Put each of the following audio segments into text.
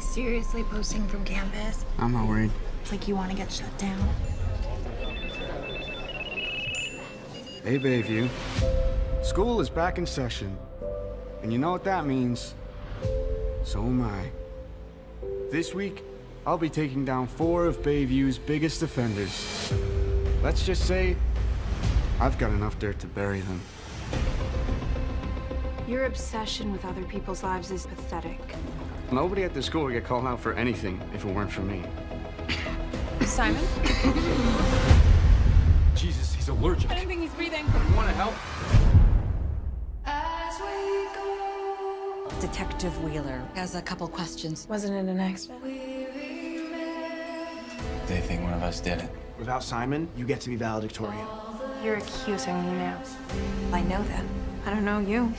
You seriously posting from campus? I'm not worried. It's like you want to get shut down. Hey, Bayview. School is back in session. And you know what that means? So am I. This week, I'll be taking down four of Bayview's biggest offenders. Let's just say, I've got enough dirt to bury them. Your obsession with other people's lives is pathetic. Nobody at the school would get called out for anything if it weren't for me. Simon? Jesus, he's allergic. I don't think he's breathing. You want to help? Detective Wheeler has a couple questions. Wasn't it an accident? They think one of us did it. Without Simon, you get to be valedictorian. You're accusing me now. I know that. I don't know you.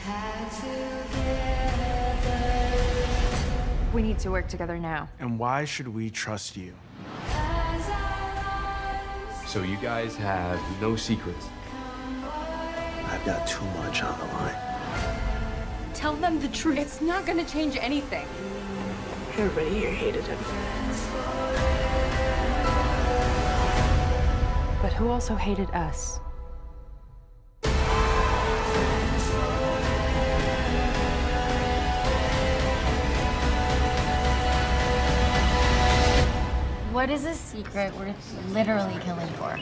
We need to work together now. And why should we trust you? So you guys have no secrets. I've got too much on the line. Tell them the truth. It's not gonna change anything. Everybody here hated him. But who also hated us? What is a secret worth literally killing for?